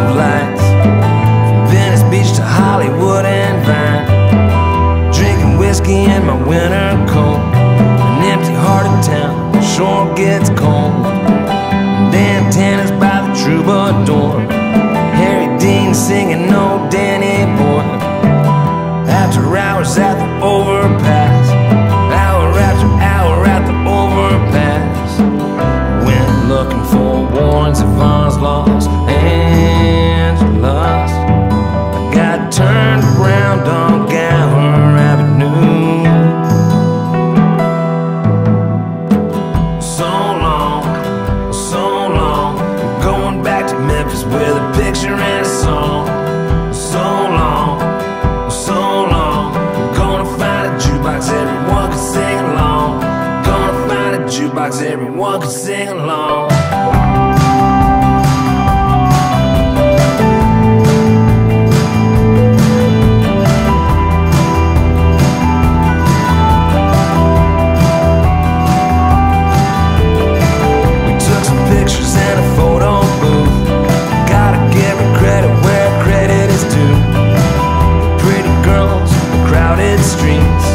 Of life. Credit is due. Pretty girls, crowded streets,